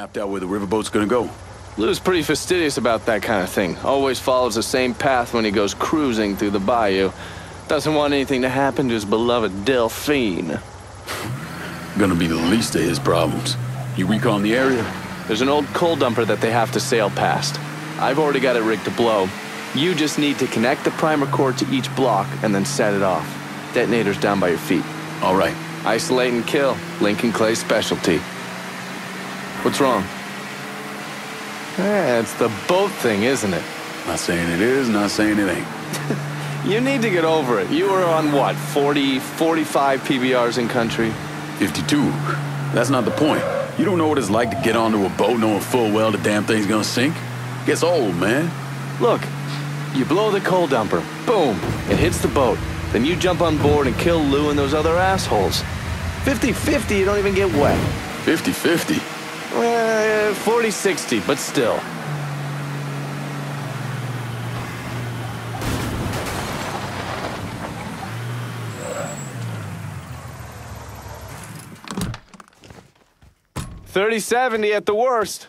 mapped out where the riverboat's gonna go? Lou's pretty fastidious about that kind of thing. Always follows the same path when he goes cruising through the bayou. Doesn't want anything to happen to his beloved Delphine. Gonna be the least of his problems. You recon the area? There's an old coal dumper that they have to sail past. I've already got it rigged to blow. You just need to connect the primer core to each block and then set it off. Detonator's down by your feet. All right. Isolate and kill. Lincoln Clay's specialty. What's wrong? Eh, it's the boat thing, isn't it? Not saying it is, not saying it ain't. You need to get over it. You were on what, 40, 45 PBRs in country? 52. That's not the point. You don't know what it's like to get onto a boat knowing full well the damn thing's gonna sink. Gets old, man. Look, you blow the coal dumper. Boom. It hits the boat. Then you jump on board and kill Lou and those other assholes. 50-50, you don't even get wet. 50-50. Eh, 40-60, but still. Thirty seventy at the worst.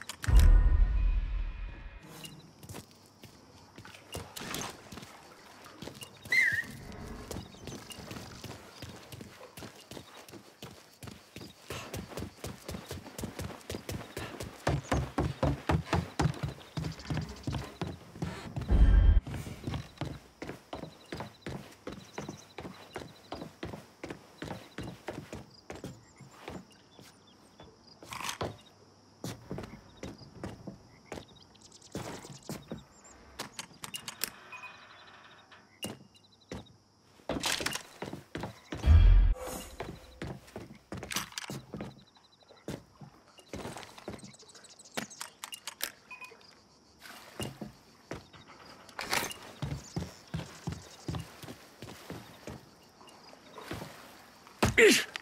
fuck?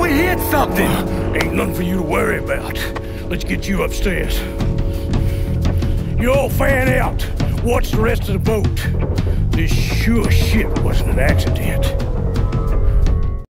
We hit something! Ain't nothing for you to worry about. Let's get you upstairs. You all fan out. Watch the rest of the boat. This sure shit wasn't an accident.